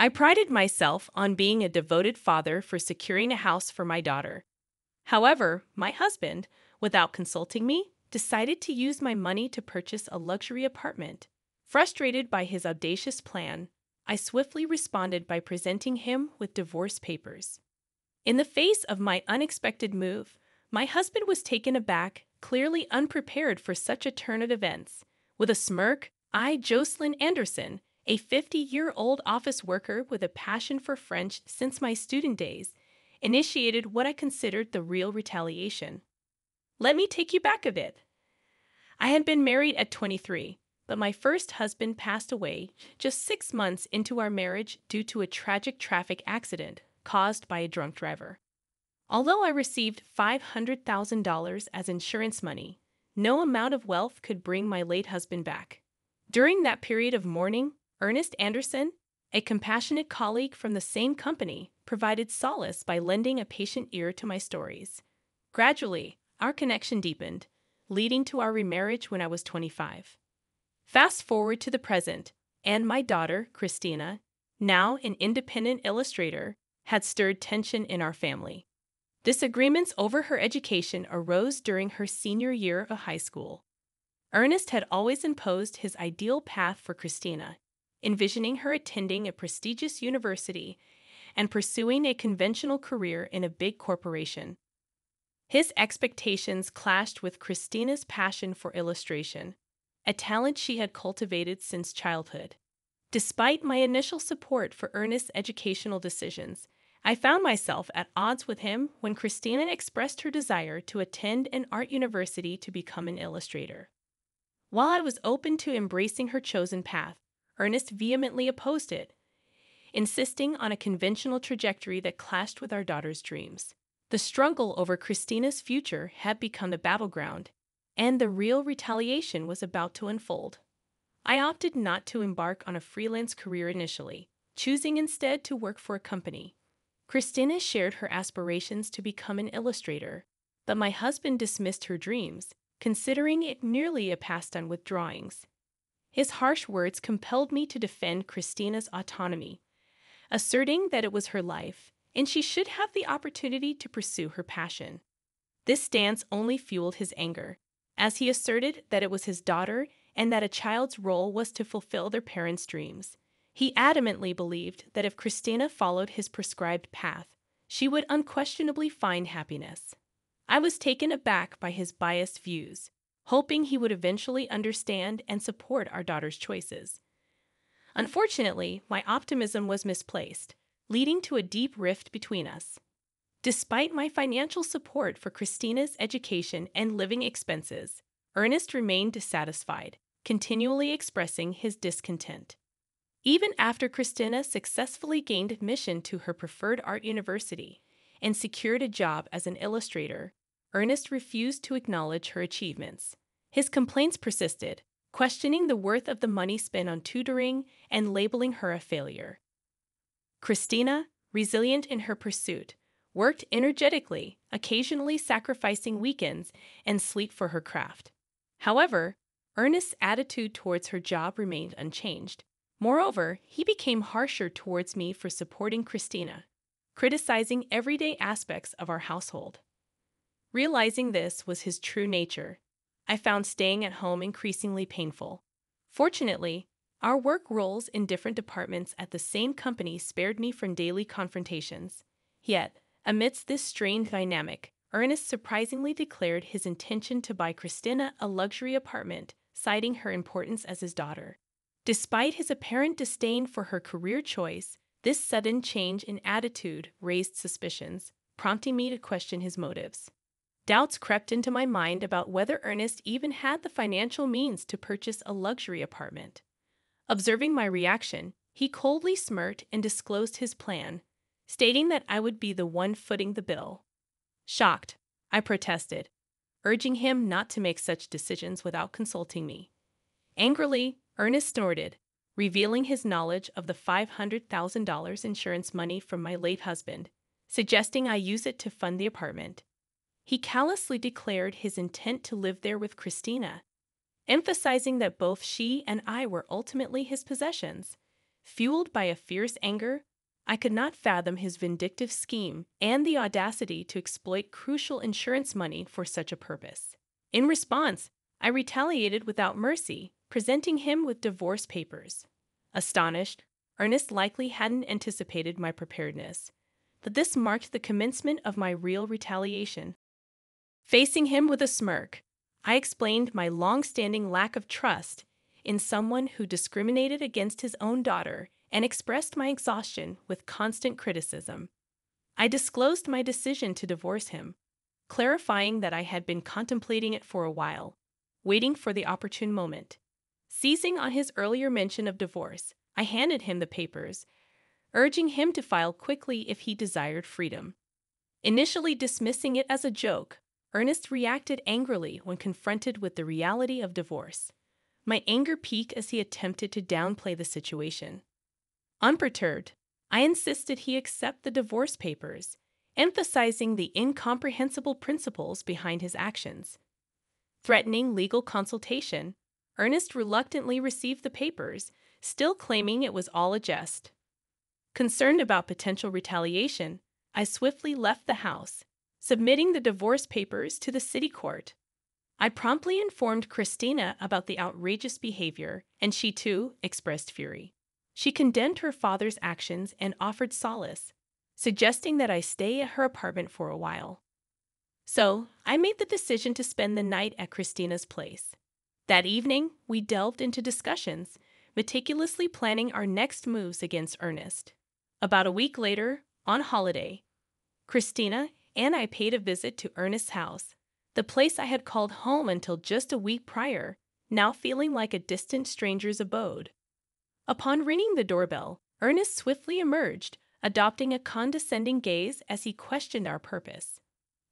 I prided myself on being a devoted father for securing a house for my daughter. However, my husband, without consulting me, decided to use my money to purchase a luxury apartment. Frustrated by his audacious plan, I swiftly responded by presenting him with divorce papers. In the face of my unexpected move, my husband was taken aback, clearly unprepared for such a turn of events. With a smirk, I, Jocelyn Anderson, a 50 year old office worker with a passion for French since my student days, initiated what I considered the real retaliation. Let me take you back a bit. I had been married at 23, but my first husband passed away just six months into our marriage due to a tragic traffic accident caused by a drunk driver. Although I received $500,000 as insurance money, no amount of wealth could bring my late husband back. During that period of mourning, Ernest Anderson, a compassionate colleague from the same company, provided solace by lending a patient ear to my stories. Gradually, our connection deepened, leading to our remarriage when I was 25. Fast forward to the present, and my daughter, Christina, now an independent illustrator, had stirred tension in our family. Disagreements over her education arose during her senior year of high school. Ernest had always imposed his ideal path for Christina, envisioning her attending a prestigious university and pursuing a conventional career in a big corporation. His expectations clashed with Christina's passion for illustration, a talent she had cultivated since childhood. Despite my initial support for Ernest's educational decisions, I found myself at odds with him when Christina expressed her desire to attend an art university to become an illustrator. While I was open to embracing her chosen path, Ernest vehemently opposed it, insisting on a conventional trajectory that clashed with our daughter's dreams. The struggle over Christina's future had become a battleground, and the real retaliation was about to unfold. I opted not to embark on a freelance career initially, choosing instead to work for a company. Christina shared her aspirations to become an illustrator, but my husband dismissed her dreams, considering it merely a pastime with drawings. His harsh words compelled me to defend Christina's autonomy, asserting that it was her life and she should have the opportunity to pursue her passion. This stance only fueled his anger, as he asserted that it was his daughter and that a child's role was to fulfill their parents' dreams. He adamantly believed that if Christina followed his prescribed path, she would unquestionably find happiness. I was taken aback by his biased views, hoping he would eventually understand and support our daughter's choices. Unfortunately, my optimism was misplaced, leading to a deep rift between us. Despite my financial support for Christina's education and living expenses, Ernest remained dissatisfied, continually expressing his discontent. Even after Christina successfully gained admission to her preferred art university and secured a job as an illustrator, Ernest refused to acknowledge her achievements. His complaints persisted, questioning the worth of the money spent on tutoring and labeling her a failure. Christina, resilient in her pursuit, worked energetically, occasionally sacrificing weekends and sleep for her craft. However, Ernest's attitude towards her job remained unchanged. Moreover, he became harsher towards me for supporting Christina, criticizing everyday aspects of our household. Realizing this was his true nature, I found staying at home increasingly painful. Fortunately, our work roles in different departments at the same company spared me from daily confrontations. Yet, amidst this strained dynamic, Ernest surprisingly declared his intention to buy Christina a luxury apartment, citing her importance as his daughter. Despite his apparent disdain for her career choice, this sudden change in attitude raised suspicions, prompting me to question his motives. Doubts crept into my mind about whether Ernest even had the financial means to purchase a luxury apartment. Observing my reaction, he coldly smirked and disclosed his plan, stating that I would be the one footing the bill. Shocked, I protested, urging him not to make such decisions without consulting me. Angrily, Ernest snorted, revealing his knowledge of the $500,000 insurance money from my late husband, suggesting I use it to fund the apartment. He callously declared his intent to live there with Christina, emphasizing that both she and I were ultimately his possessions. fueled by a fierce anger, I could not fathom his vindictive scheme and the audacity to exploit crucial insurance money for such a purpose. In response, I retaliated without mercy, presenting him with divorce papers. Astonished, Ernest likely hadn't anticipated my preparedness, but this marked the commencement of my real retaliation. Facing him with a smirk, I explained my long standing lack of trust in someone who discriminated against his own daughter and expressed my exhaustion with constant criticism. I disclosed my decision to divorce him, clarifying that I had been contemplating it for a while, waiting for the opportune moment. Seizing on his earlier mention of divorce, I handed him the papers, urging him to file quickly if he desired freedom. Initially dismissing it as a joke, Ernest reacted angrily when confronted with the reality of divorce. My anger peaked as he attempted to downplay the situation. Unperturbed, I insisted he accept the divorce papers, emphasizing the incomprehensible principles behind his actions. Threatening legal consultation, Ernest reluctantly received the papers, still claiming it was all a jest. Concerned about potential retaliation, I swiftly left the house, submitting the divorce papers to the city court. I promptly informed Christina about the outrageous behavior, and she too expressed fury. She condemned her father's actions and offered solace, suggesting that I stay at her apartment for a while. So, I made the decision to spend the night at Christina's place. That evening, we delved into discussions, meticulously planning our next moves against Ernest. About a week later, on holiday, Christina and I paid a visit to Ernest's house, the place I had called home until just a week prior, now feeling like a distant stranger's abode. Upon ringing the doorbell, Ernest swiftly emerged, adopting a condescending gaze as he questioned our purpose.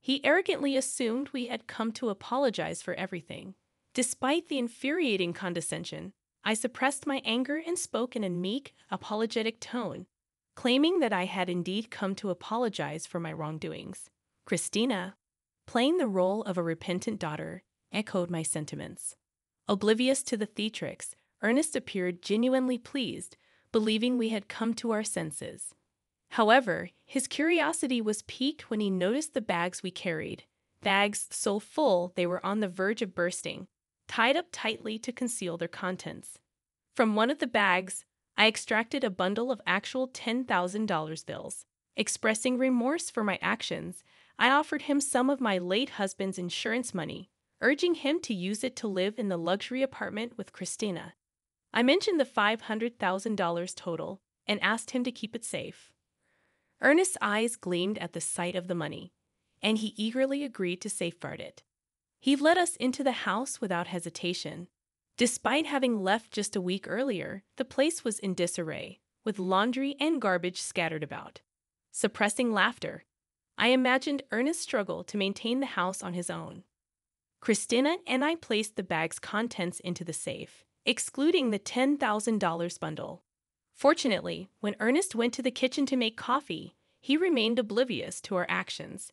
He arrogantly assumed we had come to apologize for everything. Despite the infuriating condescension, I suppressed my anger and spoke in a meek, apologetic tone, claiming that I had indeed come to apologize for my wrongdoings. Christina, playing the role of a repentant daughter, echoed my sentiments. Oblivious to the theatrics, Ernest appeared genuinely pleased, believing we had come to our senses. However, his curiosity was piqued when he noticed the bags we carried, bags so full they were on the verge of bursting, tied up tightly to conceal their contents. From one of the bags, I extracted a bundle of actual $10,000 bills. Expressing remorse for my actions, I offered him some of my late husband's insurance money, urging him to use it to live in the luxury apartment with Christina. I mentioned the $500,000 total and asked him to keep it safe. Ernest's eyes gleamed at the sight of the money, and he eagerly agreed to safeguard it. He led us into the house without hesitation. Despite having left just a week earlier, the place was in disarray, with laundry and garbage scattered about. Suppressing laughter, I imagined Ernest's struggle to maintain the house on his own. Christina and I placed the bag's contents into the safe, excluding the $10,000 bundle. Fortunately, when Ernest went to the kitchen to make coffee, he remained oblivious to our actions.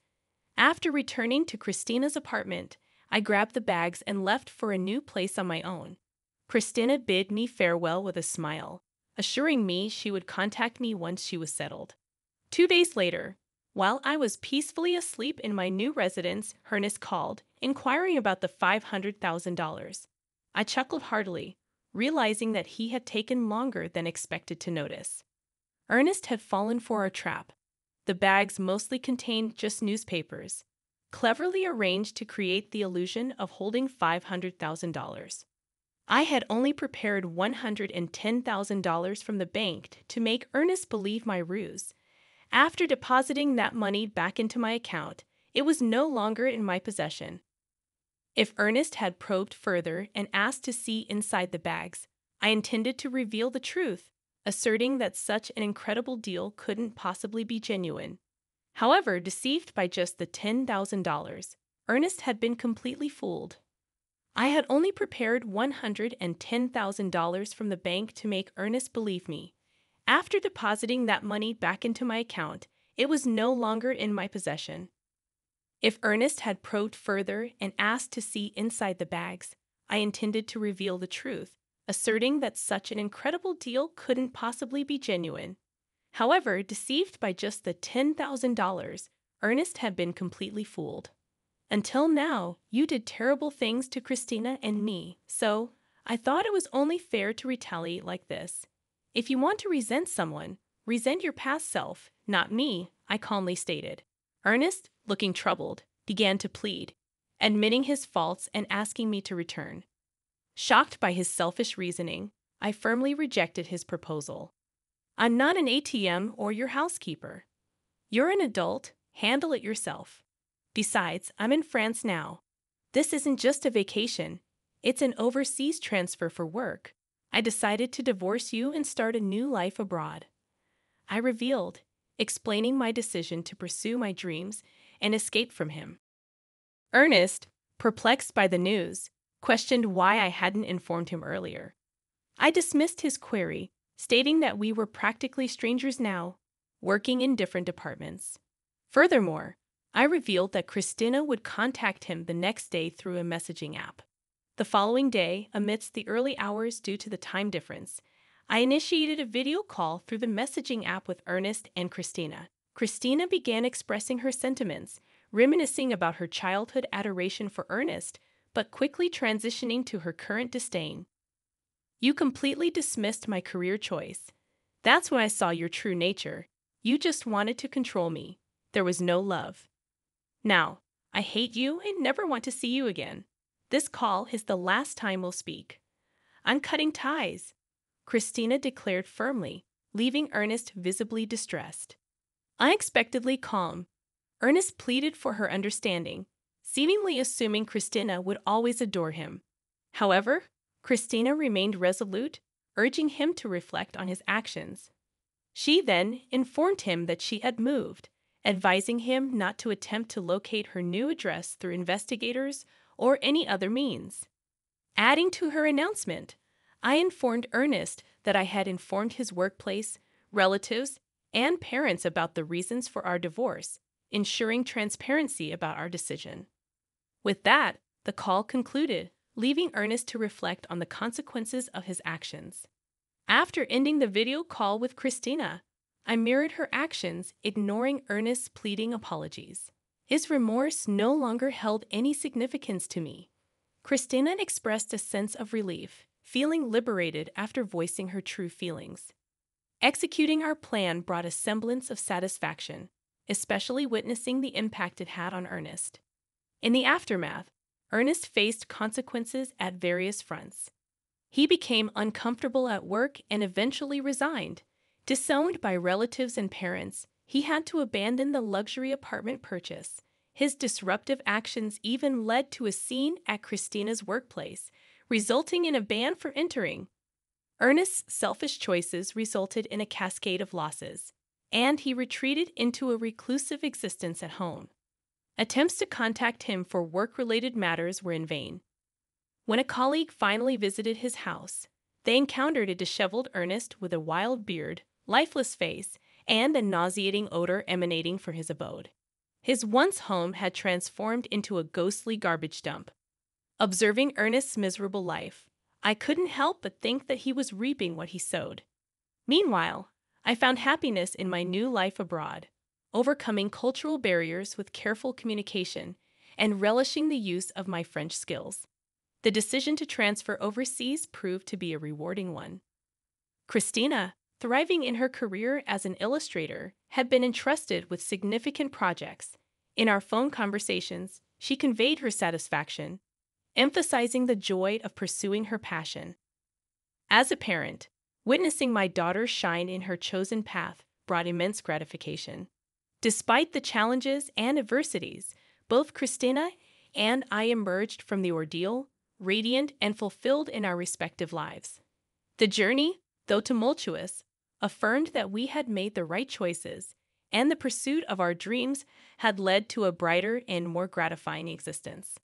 After returning to Christina's apartment, I grabbed the bags and left for a new place on my own. Christina bid me farewell with a smile, assuring me she would contact me once she was settled. Two days later, while I was peacefully asleep in my new residence, Ernest called, inquiring about the $500,000. I chuckled heartily, realizing that he had taken longer than expected to notice. Ernest had fallen for our trap. The bags mostly contained just newspapers, cleverly arranged to create the illusion of holding $500,000. I had only prepared $110,000 from the bank to make Ernest believe my ruse. After depositing that money back into my account, it was no longer in my possession. If Ernest had probed further and asked to see inside the bags, I intended to reveal the truth, asserting that such an incredible deal couldn't possibly be genuine. However, deceived by just the $10,000, Ernest had been completely fooled. I had only prepared $110,000 from the bank to make Ernest believe me. After depositing that money back into my account, it was no longer in my possession. If Ernest had probed further and asked to see inside the bags, I intended to reveal the truth, asserting that such an incredible deal couldn't possibly be genuine. However, deceived by just the $10,000, Ernest had been completely fooled. Until now, you did terrible things to Christina and me, so I thought it was only fair to retaliate like this. If you want to resent someone, resent your past self, not me, I calmly stated. Ernest, looking troubled, began to plead, admitting his faults and asking me to return. Shocked by his selfish reasoning, I firmly rejected his proposal. I'm not an ATM or your housekeeper. You're an adult, handle it yourself. Besides, I'm in France now. This isn't just a vacation, it's an overseas transfer for work. I decided to divorce you and start a new life abroad. I revealed, explaining my decision to pursue my dreams and escape from him. Ernest, perplexed by the news, questioned why I hadn't informed him earlier. I dismissed his query, stating that we were practically strangers now, working in different departments. Furthermore, I revealed that Christina would contact him the next day through a messaging app. The following day, amidst the early hours due to the time difference, I initiated a video call through the messaging app with Ernest and Christina. Christina began expressing her sentiments, reminiscing about her childhood adoration for Ernest, but quickly transitioning to her current disdain. You completely dismissed my career choice. That's when I saw your true nature. You just wanted to control me. There was no love. Now, I hate you and never want to see you again. This call is the last time we'll speak. I'm cutting ties, Christina declared firmly, leaving Ernest visibly distressed. Unexpectedly calm, Ernest pleaded for her understanding, seemingly assuming Christina would always adore him. However, Christina remained resolute, urging him to reflect on his actions. She then informed him that she had moved advising him not to attempt to locate her new address through investigators or any other means. Adding to her announcement, I informed Ernest that I had informed his workplace, relatives, and parents about the reasons for our divorce, ensuring transparency about our decision. With that, the call concluded, leaving Ernest to reflect on the consequences of his actions. After ending the video call with Christina, I mirrored her actions, ignoring Ernest's pleading apologies. His remorse no longer held any significance to me. Christina expressed a sense of relief, feeling liberated after voicing her true feelings. Executing our plan brought a semblance of satisfaction, especially witnessing the impact it had on Ernest. In the aftermath, Ernest faced consequences at various fronts. He became uncomfortable at work and eventually resigned, Disowned by relatives and parents, he had to abandon the luxury apartment purchase. His disruptive actions even led to a scene at Christina's workplace, resulting in a ban for entering. Ernest's selfish choices resulted in a cascade of losses, and he retreated into a reclusive existence at home. Attempts to contact him for work related matters were in vain. When a colleague finally visited his house, they encountered a disheveled Ernest with a wild beard, lifeless face, and a nauseating odor emanating from his abode. His once home had transformed into a ghostly garbage dump. Observing Ernest's miserable life, I couldn't help but think that he was reaping what he sowed. Meanwhile, I found happiness in my new life abroad, overcoming cultural barriers with careful communication and relishing the use of my French skills. The decision to transfer overseas proved to be a rewarding one. Christina, thriving in her career as an illustrator, had been entrusted with significant projects. In our phone conversations, she conveyed her satisfaction, emphasizing the joy of pursuing her passion. As a parent, witnessing my daughter shine in her chosen path brought immense gratification. Despite the challenges and adversities, both Christina and I emerged from the ordeal radiant and fulfilled in our respective lives. The journey, though tumultuous, affirmed that we had made the right choices and the pursuit of our dreams had led to a brighter and more gratifying existence.